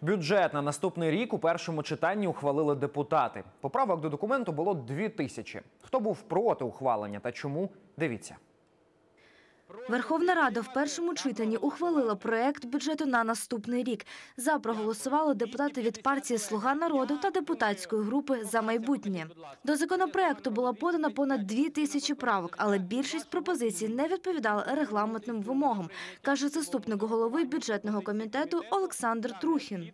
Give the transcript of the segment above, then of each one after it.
Бюджет на наступний рік у першому читанні ухвалили депутати. Поправок до документу було дві тисячі. Хто був проти ухвалення та чому? Дивіться. Верховна Рада в першому читанні ухвалила проект бюджету на наступний рік. За проголосували депутати від партії Слуга народу та депутатської групи за майбутнє. До законопроекту було подано понад дві тисячі правок, але більшість пропозицій не відповідали регламентним вимогам, каже заступник голови бюджетного комітету Олександр Трухін.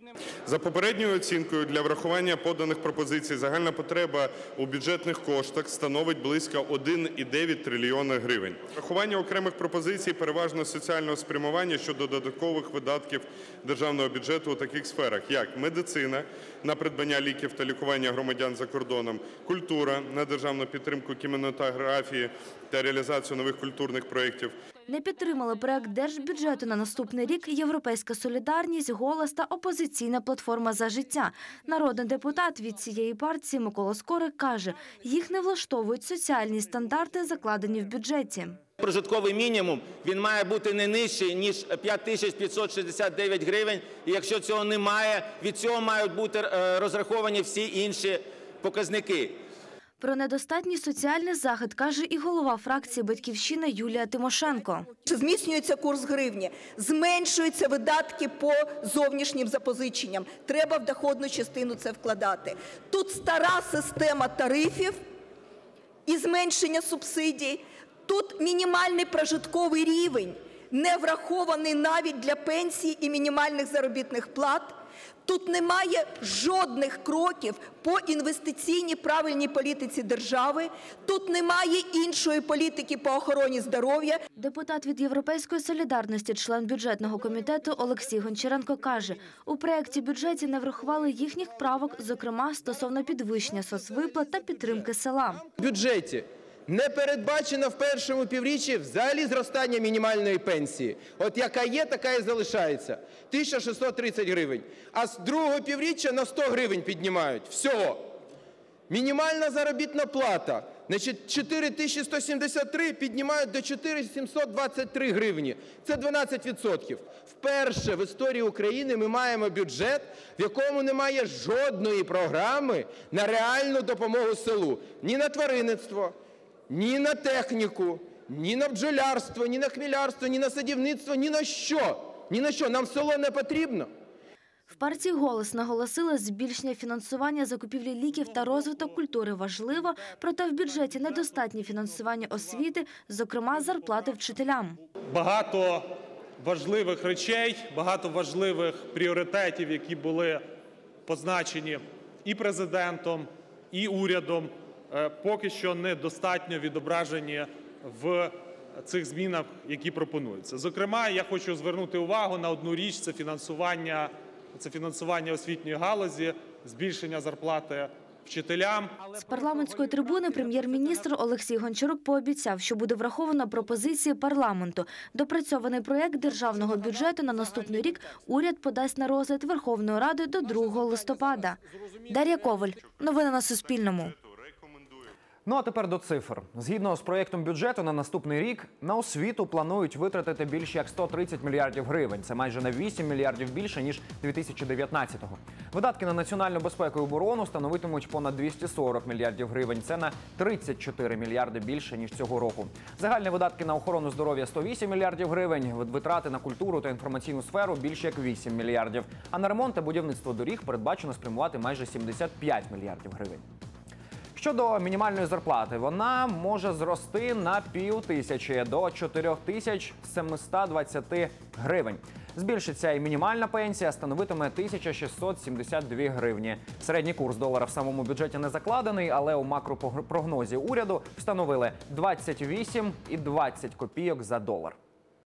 За попередньою оцінкою для врахування поданих пропозицій загальна потреба у бюджетних коштах становить близько 1,9 трильйона гривень. Врахування окремих пропозицій переважно соціального спрямування щодо додаткових видатків державного бюджету у таких сферах, як медицина на придбання ліків та лікування громадян за кордоном, культура на державну підтримку кінематографії та реалізацію нових культурних проєктів, Не підтримали проект держбюджету на наступний рік Європейська солідарність, голос та опозиційна платформа за життя. Народний депутат від цієї партії Микола Скорик каже, їх не влаштовують соціальні стандарти, закладені в бюджеті. Прожитковий мінімум він має бути не нижчий ніж 5569 гривень. І якщо цього немає, від цього мають бути е, розраховані всі інші показники. Про недостатній соціальний захист каже і голова фракції Батьківщина Юлія Тимошенко. Зміцнюється курс гривні, зменшуються видатки по зовнішнім запозиченням. Треба в доходну частину це вкладати. Тут стара система тарифів і зменшення субсидій. Тут мінімальний прожитковий рівень, не врахований навіть для пенсій і мінімальних заробітних плат. Тут немає жодних кроків по інвестиційній правильній політиці держави. Тут немає іншої політики по охороні здоров'я. Депутат від Європейської солідарності, член бюджетного комітету Олексій Гончаренко каже, у проєкті бюджеті не врахували їхніх правок, зокрема стосовно підвищення соцвиплат та підтримки села. В бюджеті не передбачено в першому півріччі взагалі зростання мінімальної пенсії. От яка є, така і залишається. 1630 гривень. А з другого півріччя на 100 гривень піднімають. Всього. Мінімальна заробітна плата. Значить, 4173 піднімають до 4723 гривні. Це 12%. Вперше в історії України ми маємо бюджет, в якому немає жодної програми на реальну допомогу селу. Ні на тваринництво, ні на техніку, ні на бджолярство, ні на хмілярство, ні на садівництво, ні на що. Ні на що. Нам село не потрібно. В партії «Голос» наголосили, збільшення фінансування закупівлі ліків та розвиток культури важливо, проте в бюджеті недостатнє фінансування освіти, зокрема зарплати вчителям. багато важливих речей, багато важливих пріоритетів, які були позначені і президентом, і урядом, поки що недостатньо відображені в цих змінах, які пропонуються. Зокрема, я хочу звернути увагу на одну річ: це фінансування, це фінансування освітньої галузі, збільшення зарплати вчителям. З парламентської трибуни прем'єр-міністр Олексій Гончарук пообіцяв, що буде враховано пропозиції парламенту. Допрацьований проєкт державного бюджету на наступний рік уряд подасть на розгляд Верховної Ради до 2 листопада. Дар'я Коваль. Новини на Суспільному. Ну а тепер до цифр. Згідно з проєктом бюджету на наступний рік на освіту планують витратити більше як 130 мільярдів гривень. Це майже на 8 мільярдів більше ніж 2019-го. Видатки на національну безпеку і оборону становитимуть понад 240 мільярдів гривень. Це на 34 мільярди більше ніж цього року. Загальні видатки на охорону здоров'я 108 мільярдів гривень. Витрати на культуру та інформаційну сферу більше як 8 мільярдів. А на ремонт та будівництво доріг передбачено спрямувати майже 75 мільярдів гривень. Щодо мінімальної зарплати, вона може зрости на пів тисячі до 4720 гривень. Збільшиться і мінімальна пенсія становитиме 1672 гривні. Середній курс долара в самому бюджеті не закладений, але у макропрогнозі уряду встановили 28 і 20 копійок за долар.